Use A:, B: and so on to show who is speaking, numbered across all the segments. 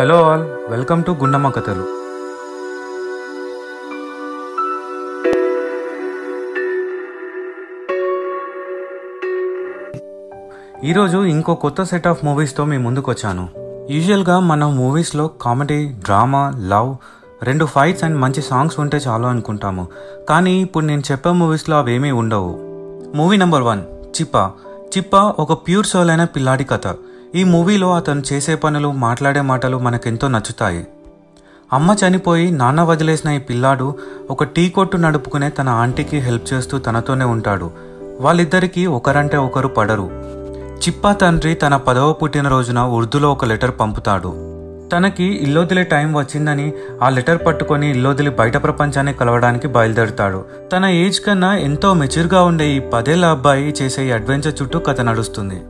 A: Hello all welcome to Gundamma Kathalu ఈరోజు ఇంకో కొత్త సెట్ ఆఫ్ మూవీస్తో మీ ముందుకు వచ్చాను. యూజువల్గా మనం మూవీస్లో కామెడీ డ్రామా లవ్ రెండు ఫైట్స్ అండ్ మంచి సాంగ్స్ ఉంటే చాలు అనుకుంటాము. కానీ ఇప్పుడు నేను చెప్పే మూవీస్లో అవేమీ ఉండవు. మూవీ నెంబర్ వన్ చిప్ప చిప్పా ఒక ప్యూర్ సోల్ అయిన పిల్లాడి కథ. ఈ మూవీలో అతను చేసే పనులు మాట్లాడే మాటలు మనకెంతో నచ్చుతాయి. అమ్మ చనిపోయి నాన్న వదిలేసిన ఈ పిల్లాడు ఒక టీ కొట్టు నడుపుకునే తన ఆంటీకి హెల్ప్ చేస్తూ తనతోనే ఉంటాడు. వాళ్ళిద్దరికీ ఒకరంటే ఒకరు పడరు. చిప్పా తండ్రి తన పదవ పుట్టినరోజున ఉర్దూలో ఒక లెటర్ పంపుతాడు. తనకి ఇల్లొదిలే టైం వచ్చిందని ఆ లెటర్ పట్టుకొని ఇల్లొదిలి బయట ప్రపంచాన్ని కలవడానికి బయలుదేరుతాడు. తన ఏజ్ కన్నా ఎంతో మెచ్యూర్గా ఉండే ఈ పదేళ్ళ అబ్బాయి చేసే ఈ అడ్వెంచర్ చుట్టూ కథ నడుస్తుంది.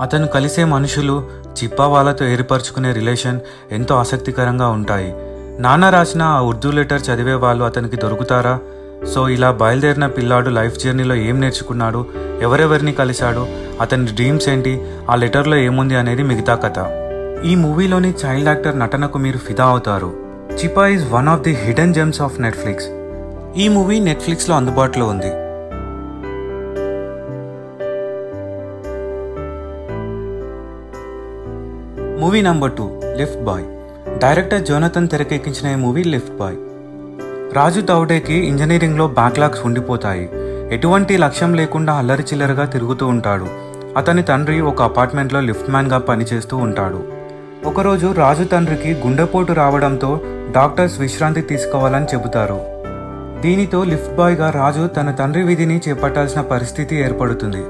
A: అతను కలిసే మనుషులు చిప్పా వాళ్ళతో ఏర్పరచుకునే రిలేషన్ ఎంతో ఆసక్తికరంగా ఉంటాయి. నాన్న రాసిన ఆ ఉర్దూ లెటర్ చదివే వాళ్ళు అతనికి దొరుకుతారా? సో ఇలా బయలుదేరిన పిల్లాడు లైఫ్ జర్నీలో ఏం నేర్చుకున్నాడు? ఎవరెవరిని కలిశాడు? అతని డ్రీమ్స్ ఏంటి? ఆ లెటర్లో ఏముంది అనేది మిగతా కథ. ఈ మూవీలోని చైల్డ్ యాక్టర్ నటనకు మీరు ఫిదా అవుతారు. Chippa is one of the hidden gems of Netflix. ఈ మూవీ నెట్ఫ్లిక్స్లో అందుబాటులో ఉంది. Movie number two lift boy director Jonathan తెరకెక్కించిన ఈ మూవీ లిఫ్ట్ బాయ్ రాజు తౌడేకి ఇంజనీరింగ్లో బ్యాక్లాగ్స్ ఉండిపోతాయి. ఎటువంటి లక్ష్యం లేకుండా అల్లరి చిల్లరగా తిరుగుతూ ఉంటాడు. అతని తండ్రి ఒక అపార్ట్మెంట్లో లిఫ్ట్ మ్యాన్గా పనిచేస్తూ ఉంటాడు. ఒకరోజు రాజు తండ్రికి గుండెపోటు రావడంతో డాక్టర్స్ విశ్రాంతి తీసుకోవాలని చెబుతారు. దీనితో లిఫ్ట్ బాయ్గా రాజు తన తండ్రి విధిని చేపట్టాల్సిన పరిస్థితి ఏర్పడుతుంది.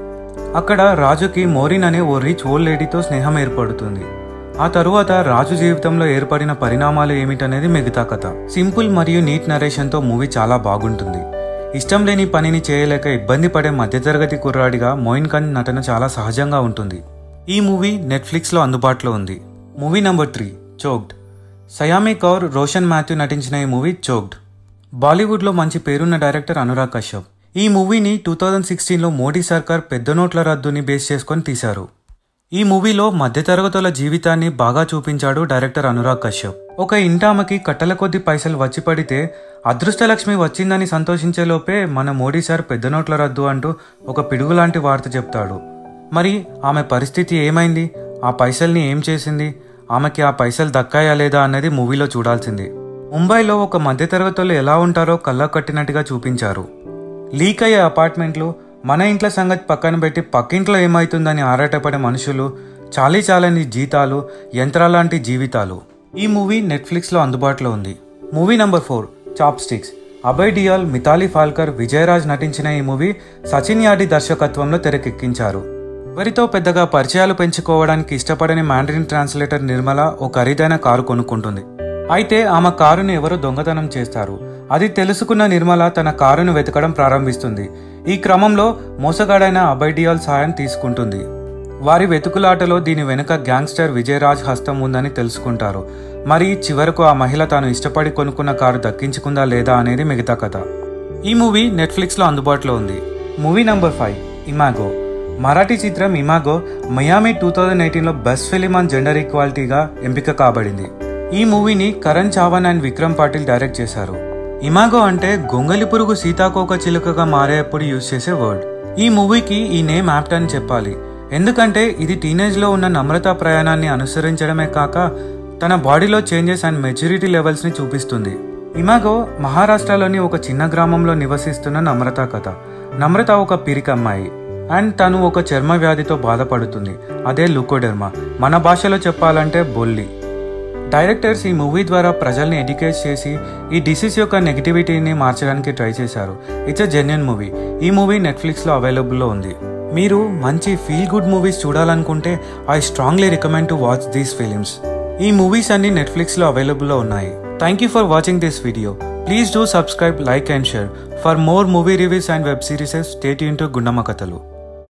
A: అక్కడ రాజుకి మోరిన్ అనే ఓ రిచ్ ఓల్డ్ లేడీతో స్నేహం ఏర్పడుతుంది. ఆ తరువాత రాజు జీవితంలో ఏర్పడిన పరిణామాలు ఏమిటనేది మిగతా కథ. సింపుల్ మరియు నీట్ నరేషన్తో మూవీ చాలా బాగుంటుంది. ఇష్టం లేని పనిని చేయలేక ఇబ్బంది పడే మధ్యతరగతి కుర్రాడిగా మోయిన్ ఖాన్ నటన చాలా సహజంగా ఉంటుంది. ఈ మూవీ నెట్ఫ్లిక్స్లో అందుబాటులో ఉంది. Movie number three choked. Saiyami Kher Roshan Mathew నటించిన ఈ మూవీ చోక్డ్. బాలీవుడ్లో మంచి పేరున్న డైరెక్టర్ అనురాగ్ కశ్యప్. ఈ మూవీని టూ థౌజండ్ సిక్స్టీన్లో మోడీ సర్కార్ పెద్ద నోట్ల రద్దుని బేస్ చేసుకొని తీశారు. ఈ మూవీలో మధ్యతరగతుల జీవితాన్ని బాగా చూపించాడు డైరెక్టర్ అనురాగ్ కశ్యప్. ఒక ఇంటామకి కట్టల కొద్ది పైసలు వచ్చి పడితే అదృష్టలక్ష్మి వచ్చిందని సంతోషించే లోపే మన మోడీ సార్ పెద్ద నోట్ల రద్దు అంటూ ఒక పిడుగు లాంటి వార్త చెప్తాడు. మరి ఆమె పరిస్థితి ఏమైంది? ఆ పైసల్ని ఏం చేసింది? ఆమెకి ఆ పైసలు దక్కాయా లేదా అన్నది మూవీలో చూడాల్సింది. ముంబైలో ఒక మధ్యతరగతులు ఎలా ఉంటారో కళ్ళ కట్టినట్టుగా చూపించారు. లీక్ అయ్యే అపార్ట్మెంట్లు మన ఇంట్లో సంగతి పక్కన పెట్టి పక్కింట్లో ఏమవుతుందని ఆరాటపడే మనుషులు చాలీ చాలని జీతాలు యంత్రాలాంటి జీవితాలు. ఈ మూవీ నెట్ఫ్లిక్స్లో అందుబాటులో ఉంది. Movie number four chopsticks Abhay Deol Mithila Palkar Vijay Raaz నటించిన ఈ మూవీ సచిన్ యాడి దర్శకత్వంలో తెరకెక్కించారు. ఎవరితో పెద్దగా పరిచయాలు పెంచుకోవడానికి ఇష్టపడని మ్యాండరిన్ ట్రాన్స్లేటర్ నిర్మల ఓ ఖరీదైన కారు కొనుక్కుంటుంది. అయితే ఆమె కారును ఎవరో దొంగతనం చేస్తారు. అది తెలుసుకున్న నిర్మల తన కారును వెతకడం ప్రారంభిస్తుంది. ఈ క్రమంలో మోసగాడైన అబైడియాల్ సాయం తీసుకుంటుంది. వారి వెతుకులాటలో దీని వెనుక గ్యాంగ్స్టర్ విజయరాజ్ హస్తం ఉందని తెలుసుకుంటారు. మరి చివరకు ఆ మహిళ తాను ఇష్టపడి కొనుక్కున్న కారు దక్కించుకుందా లేదా అనేది మిగతా కథ. ఈ మూవీ నెట్ఫ్లిక్స్లో అందుబాటులో ఉంది. Movie number five Imago. Marathi చిత్రం ఇమాగో మయామి టూ థౌజండ్ ఎయిటీన్లో బెస్ట్ ఫిలిం ఆన్ జెండర్ ఈక్వాలిటీగా ఎంపిక కాబడింది. ఈ మూవీని కరణ్ చావన్ అండ్ విక్రమ్ పాటిల్ డైరెక్ట్ చేశారు. ఇమాగో అంటే గొంగలి పురుగు సీతాకోక చిలుకగా మారేటప్పుడు యూజ్ చేసే వర్డ్. ఈ మూవీకి ఈ నేమ్ యాప్ట్ అని చెప్పాలి. ఎందుకంటే ఇది టీనేజ్లో ఉన్న నమ్రత ప్రయాణాన్ని అనుసరించడమే కాక తన బాడీలో చేంజెస్ అండ్ మెచ్యూరిటీ లెవెల్స్ని చూపిస్తుంది. ఇమాగో మహారాష్ట్రలోని ఒక చిన్న గ్రామంలో నివసిస్తున్న నమ్రత కథ. నమ్రత ఒక పిరికమ్మాయి. అండ్ తను ఒక చర్మ వ్యాధితో బాధపడుతుంది. అదే లుకోడెర్మా. మన భాషలో చెప్పాలంటే బొల్లి. డైరెక్టర్స్ ఈ మూవీ ద్వారా ప్రజల్ని ఎడ్యుకేట్ చేసి ఈ డిసీజ్ యొక్క నెగిటివిటీని మార్చడానికి ట్రై చేశారు. ఇట్స్ ఎ జెన్యున్ మూవీ ఈ మూవీ నెట్ఫ్లిక్స్లో అవైలబుల్లో ఉంది. మీరు మంచి ఫీల్ గుడ్ మూవీస్ చూడాలనుకుంటే I strongly recommend to watch these films ఈ మూవీస్ అన్ని నెట్ఫ్లిక్స్లో అవైలబుల్లో ఉన్నాయి. Thank you for watching this video please do subscribe like and share for more movie reviews and web series stay tuned to Gundamma Kathalu